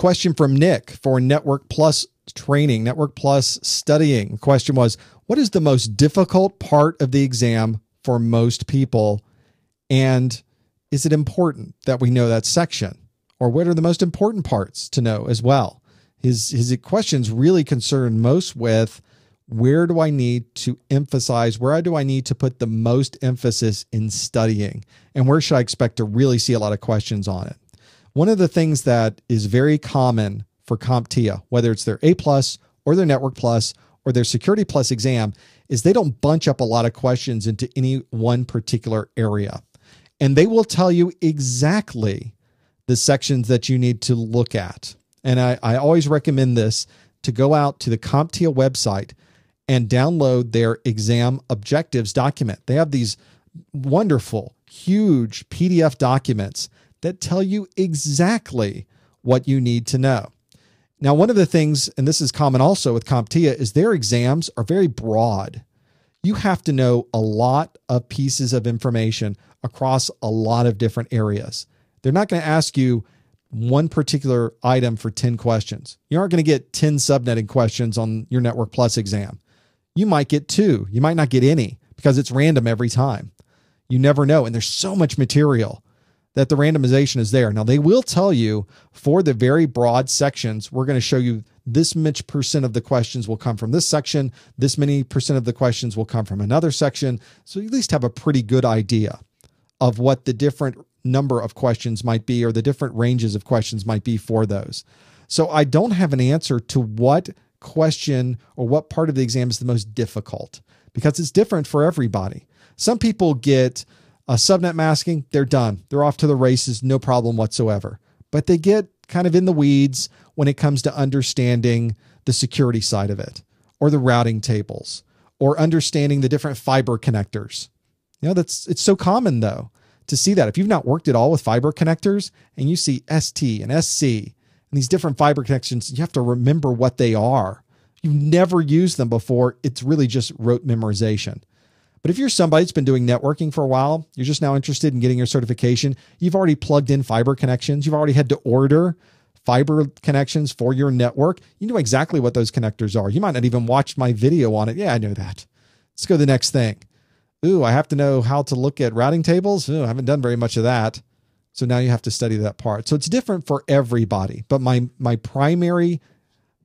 Question from Nick for Network Plus training, Network Plus studying. Question was What is the most difficult part of the exam for most people? And is it important that we know that section? Or what are the most important parts to know as well? His, his questions really concern most with where do I need to emphasize? Where do I need to put the most emphasis in studying? And where should I expect to really see a lot of questions on it? One of the things that is very common for CompTIA, whether it's their A plus or their Network Plus or their Security Plus exam, is they don't bunch up a lot of questions into any one particular area. And they will tell you exactly the sections that you need to look at. And I, I always recommend this to go out to the CompTIA website and download their exam objectives document. They have these wonderful, huge PDF documents that tell you exactly what you need to know. Now, one of the things, and this is common also with CompTIA, is their exams are very broad. You have to know a lot of pieces of information across a lot of different areas. They're not going to ask you one particular item for 10 questions. You aren't going to get 10 subnetting questions on your Network Plus exam. You might get two, you might not get any because it's random every time. You never know. And there's so much material that the randomization is there. Now, they will tell you for the very broad sections, we're going to show you this much percent of the questions will come from this section, this many percent of the questions will come from another section. So you at least have a pretty good idea of what the different number of questions might be or the different ranges of questions might be for those. So I don't have an answer to what question or what part of the exam is the most difficult because it's different for everybody. Some people get a subnet masking, they're done. They're off to the races, no problem whatsoever. But they get kind of in the weeds when it comes to understanding the security side of it or the routing tables or understanding the different fiber connectors. You know, that's it's so common though to see that. If you've not worked at all with fiber connectors and you see ST and SC and these different fiber connections, you have to remember what they are. You've never used them before. It's really just rote memorization. But if you're somebody that's been doing networking for a while, you're just now interested in getting your certification, you've already plugged in fiber connections, you've already had to order fiber connections for your network. You know exactly what those connectors are. You might not even watch my video on it. Yeah, I know that. Let's go to the next thing. Ooh, I have to know how to look at routing tables. Ooh, I haven't done very much of that. So now you have to study that part. So it's different for everybody. But my my primary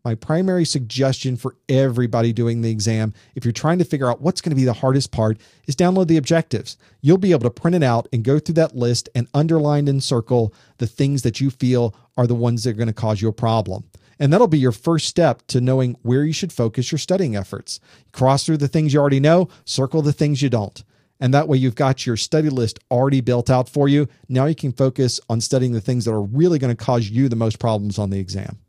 my primary suggestion for everybody doing the exam, if you're trying to figure out what's going to be the hardest part, is download the objectives. You'll be able to print it out and go through that list and underline and circle the things that you feel are the ones that are going to cause you a problem. And that'll be your first step to knowing where you should focus your studying efforts. Cross through the things you already know, circle the things you don't. And that way you've got your study list already built out for you. Now you can focus on studying the things that are really going to cause you the most problems on the exam.